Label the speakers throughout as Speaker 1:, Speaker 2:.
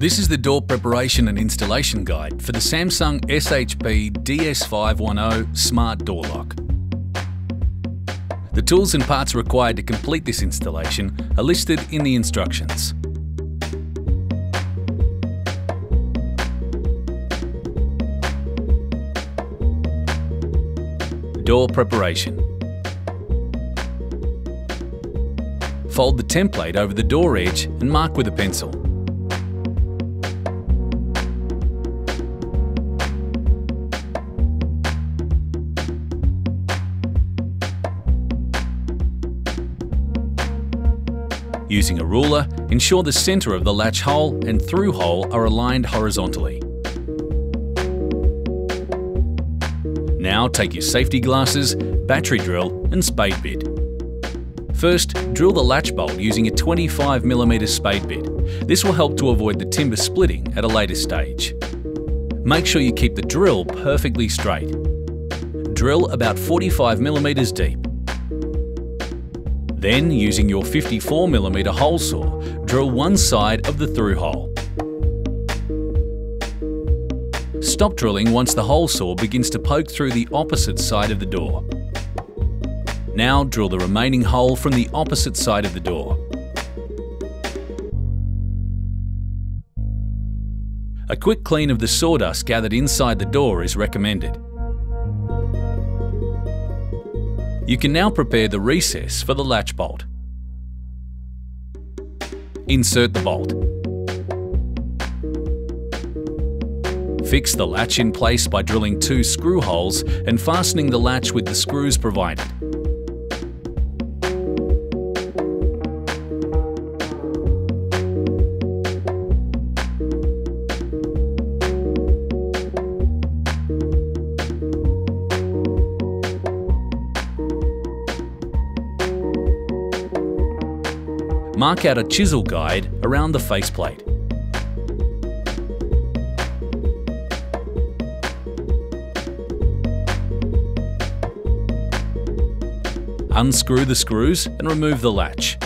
Speaker 1: This is the door preparation and installation guide for the Samsung SHP DS510 Smart Door Lock. The tools and parts required to complete this installation are listed in the instructions. Door preparation. Fold the template over the door edge and mark with a pencil. Using a ruler, ensure the centre of the latch hole and through hole are aligned horizontally. Now take your safety glasses, battery drill and spade bit. First, drill the latch bolt using a 25mm spade bit. This will help to avoid the timber splitting at a later stage. Make sure you keep the drill perfectly straight. Drill about 45mm deep. Then, using your 54mm hole saw, drill one side of the through hole. Stop drilling once the hole saw begins to poke through the opposite side of the door. Now drill the remaining hole from the opposite side of the door. A quick clean of the sawdust gathered inside the door is recommended. You can now prepare the recess for the latch bolt. Insert the bolt. Fix the latch in place by drilling two screw holes and fastening the latch with the screws provided. Mark out a chisel guide around the faceplate. Unscrew the screws and remove the latch.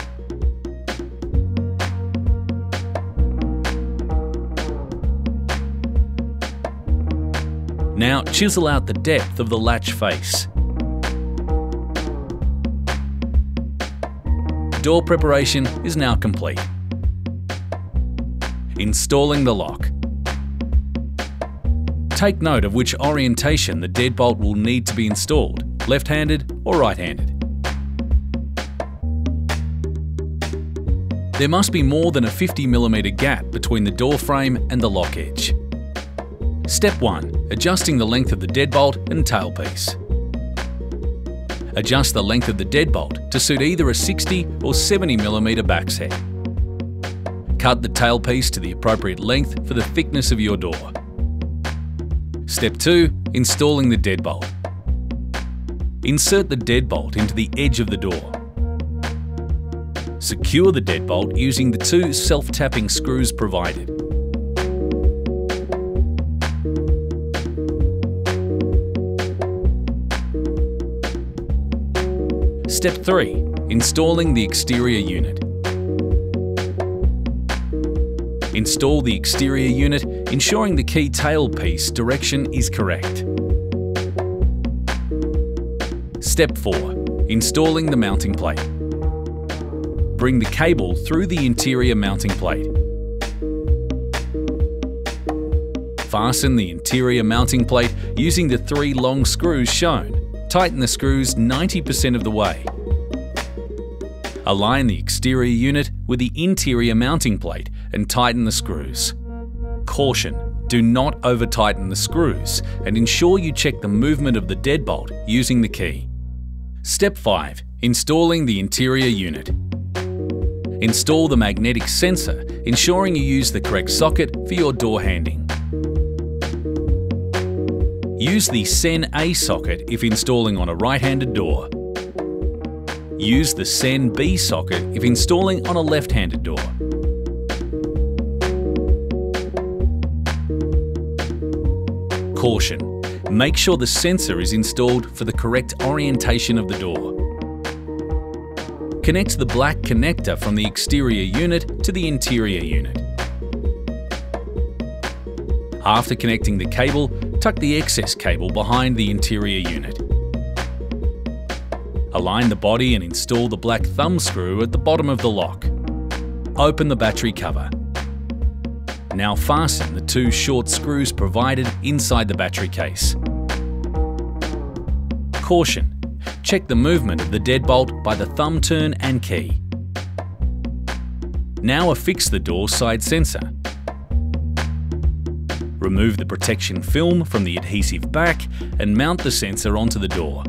Speaker 1: Now chisel out the depth of the latch face. Door preparation is now complete. Installing the lock. Take note of which orientation the deadbolt will need to be installed, left-handed or right-handed. There must be more than a 50mm gap between the door frame and the lock edge. Step 1. Adjusting the length of the deadbolt and tailpiece. Adjust the length of the deadbolt to suit either a 60 or 70mm backset. Cut the tailpiece to the appropriate length for the thickness of your door. Step 2. Installing the deadbolt. Insert the deadbolt into the edge of the door. Secure the deadbolt using the two self-tapping screws provided. Step 3. Installing the exterior unit. Install the exterior unit, ensuring the key tailpiece direction is correct. Step 4. Installing the mounting plate. Bring the cable through the interior mounting plate. Fasten the interior mounting plate using the three long screws shown Tighten the screws 90% of the way. Align the exterior unit with the interior mounting plate and tighten the screws. Caution, do not over tighten the screws and ensure you check the movement of the deadbolt using the key. Step 5. Installing the interior unit. Install the magnetic sensor, ensuring you use the correct socket for your door handing. Use the SEN A socket if installing on a right-handed door. Use the SEN B socket if installing on a left-handed door. Caution, make sure the sensor is installed for the correct orientation of the door. Connect the black connector from the exterior unit to the interior unit. After connecting the cable, tuck the excess cable behind the interior unit. Align the body and install the black thumb screw at the bottom of the lock. Open the battery cover. Now fasten the two short screws provided inside the battery case. Caution! Check the movement of the deadbolt by the thumb turn and key. Now affix the door side sensor. Remove the protection film from the adhesive back and mount the sensor onto the door.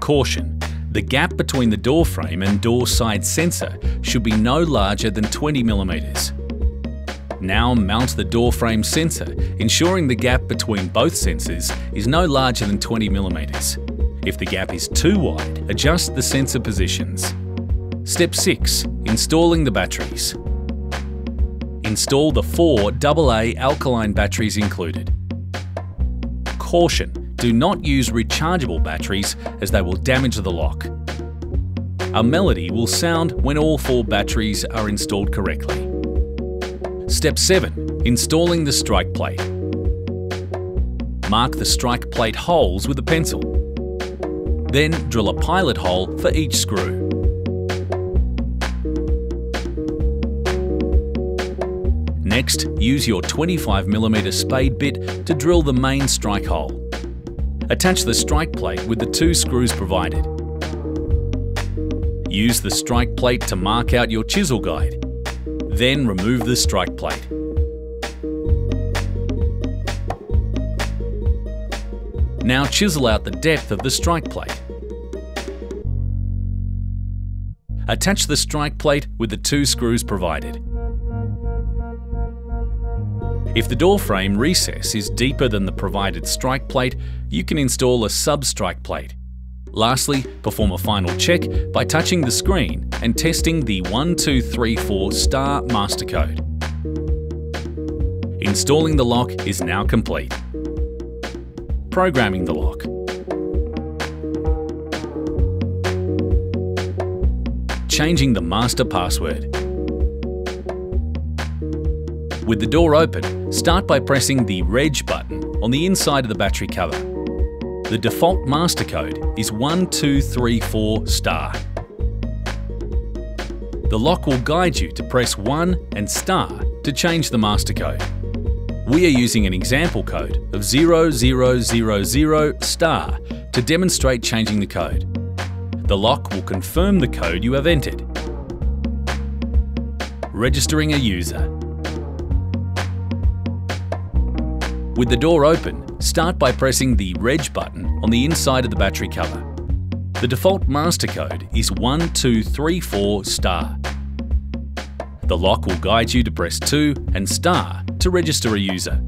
Speaker 1: Caution! The gap between the door frame and door side sensor should be no larger than 20mm. Now mount the door frame sensor, ensuring the gap between both sensors is no larger than 20mm. If the gap is too wide, adjust the sensor positions. Step 6. Installing the batteries. Install the four AA alkaline batteries included. Caution! Do not use rechargeable batteries as they will damage the lock. A melody will sound when all four batteries are installed correctly. Step 7. Installing the strike plate. Mark the strike plate holes with a pencil. Then drill a pilot hole for each screw. Next, use your 25mm spade bit to drill the main strike hole. Attach the strike plate with the two screws provided. Use the strike plate to mark out your chisel guide. Then remove the strike plate. Now chisel out the depth of the strike plate. Attach the strike plate with the two screws provided. If the door frame recess is deeper than the provided strike plate, you can install a sub-strike plate. Lastly, perform a final check by touching the screen and testing the 1234 star master code. Installing the lock is now complete. Programming the lock. Changing the master password. With the door open, start by pressing the Reg button on the inside of the battery cover. The default master code is 1234 star. The lock will guide you to press 1 and star to change the master code. We are using an example code of 0000 star to demonstrate changing the code. The lock will confirm the code you have entered. Registering a user. With the door open, start by pressing the Reg button on the inside of the battery cover. The default master code is 1234 star. The lock will guide you to press 2 and star to register a user.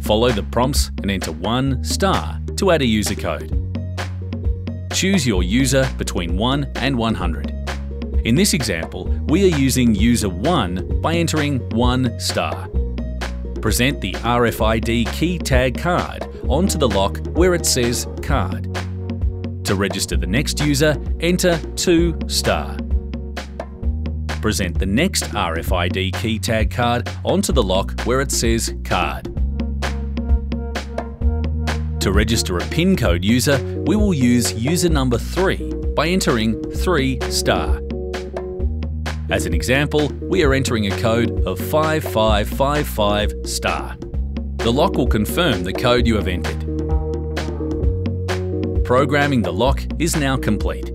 Speaker 1: Follow the prompts and enter 1 star to add a user code. Choose your user between 1 and 100. In this example, we are using user 1 by entering 1 star present the RFID key tag card onto the lock where it says card. To register the next user, enter 2 star. Present the next RFID key tag card onto the lock where it says card. To register a PIN code user, we will use user number 3 by entering 3 star. As an example, we are entering a code of 5555 star. The lock will confirm the code you have entered. Programming the lock is now complete.